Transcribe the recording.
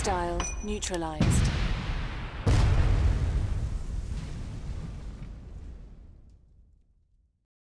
Hostile neutralized.